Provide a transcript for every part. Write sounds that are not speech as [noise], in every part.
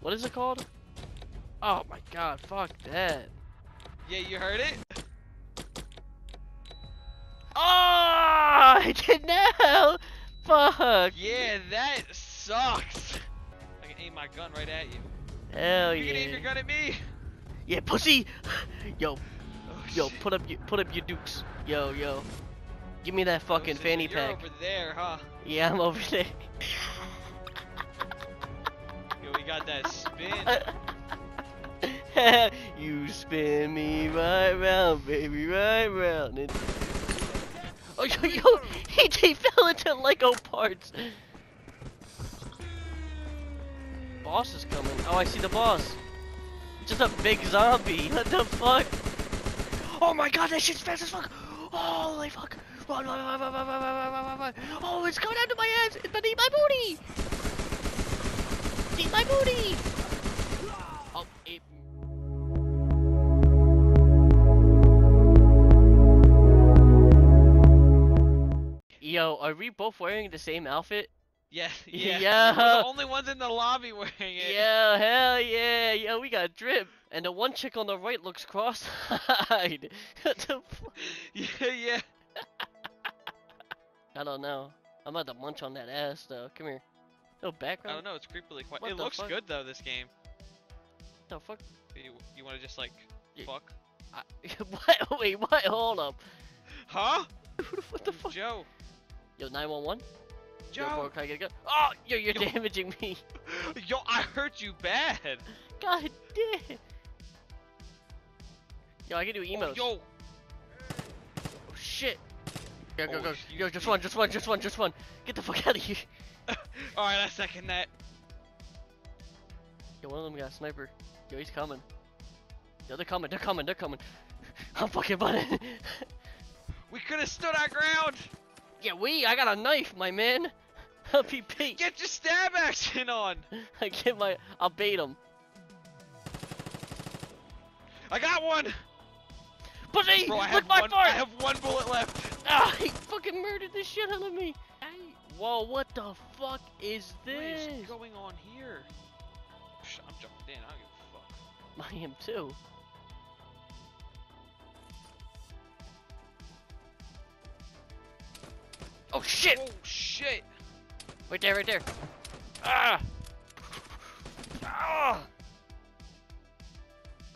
What is it called? Oh my god, fuck that. Yeah, you heard it? Oh, [laughs] I did now. Fuck. Yeah, that sucks. I can aim my gun right at you. Hell You can aim your yeah. gun at me. Yeah, pussy. [sighs] Yo, Oh, yo, shit. put up your put up your dukes. Yo, yo. Give me that Oh, fucking so fanny you're pack. over there, huh? Yeah, I'm over [laughs] there. Yo, got that spin. you spin me right round, baby, right round. And... Oh, yo, yo, he, he fell into Lego parts. Boss is coming. Oh, I see the boss. Just a big zombie. What the fuck? Oh my god, that shit's fast as fuck. Holy fuck. Run, run, run, run, run, run, run, run, run, run. Oh, it's coming out of my ass. It's beneath my booty. Eat my booty. Oh, it... Yo, are we both wearing the same outfit? Yeah, [laughs] yeah. Yeah. We're the only ones in the lobby wearing it. Yeah, hell yeah, yo, we got drip. And the one chick on the right looks cross-eyed. [laughs] what the fu- [laughs] Yeah, yeah. I don't know. I'm about to munch on that ass though. Come here. Oh, oh, no background. I don't know. It's creepily quiet. What It looks fuck? good though. This game. What the fuck? You you want to just like fuck? I, [laughs] what? [laughs] Wait, what? Hold up. Huh? [laughs] what the fuck? Joe. Yo, 911? Yo, bro, Joe. can I get a gun? Oh, yo, you're Yo. damaging me. Yo, I hurt you bad. God damn. Yo, I can do Oh, yo. Oh, shit. Go, go, Oh, go. Yo, just one, just one, just one, just one. Get the fuck out of here. [laughs] All right, I second that. Yo, one of them got a sniper. Yo, he's coming. Yo, they're coming, they're coming, they're coming. [laughs] I'm fucking button. [laughs] We could have stood our ground. yeah, we, I got a knife, my man. Bait. Get your stab action on. I get my, I'll bait him. I got one. Pussy! Bro, I have my one. fart! I have one bullet left. Ah, he fucking murdered the shit out of me. Whoa, what the fuck is this? What is going on here? I'm jumping in. I don't give a fuck. [laughs] I am too. Oh shit! Oh shit! Right there, right there. Ah! Ah!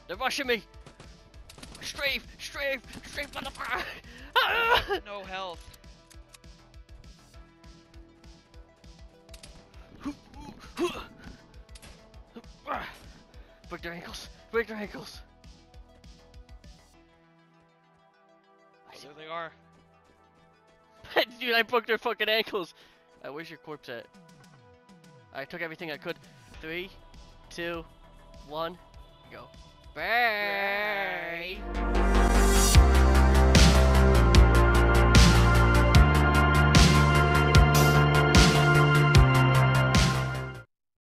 They're rushing me. Strafe, strafe, strafe, motherfucker! Ah! No health. Break their ankles. Break their ankles. There they are. [laughs] Dude, I broke their fucking ankles. Uh, where's your corpse at? I took everything I could. Three, two, one, go. Bye.